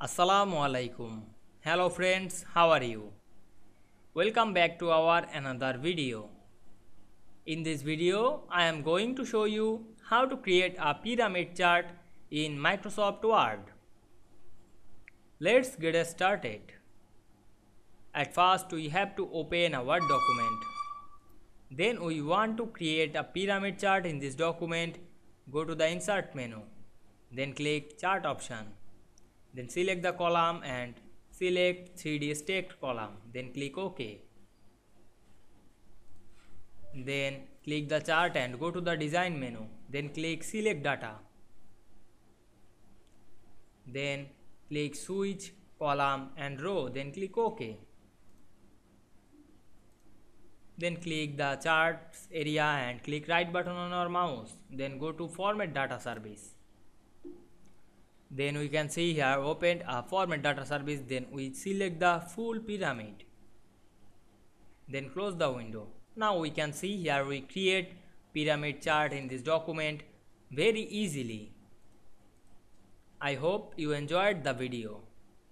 Assalamu alaikum. Hello friends, how are you? Welcome back to our another video. In this video, I am going to show you how to create a pyramid chart in Microsoft Word. Let's get started. At first, we have to open a Word document. Then we want to create a pyramid chart in this document. Go to the insert menu. Then click chart option. Then select the column and select 3D stacked column. Then click OK. Then click the chart and go to the design menu. Then click select data. Then click switch column and row. Then click OK. Then click the charts area and click right button on our mouse. Then go to format data service. Then we can see here opened a format data service. Then we select the full pyramid. Then close the window. Now we can see here we create pyramid chart in this document very easily. I hope you enjoyed the video.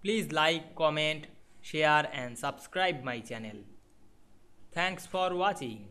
Please like, comment, share and subscribe my channel. Thanks for watching.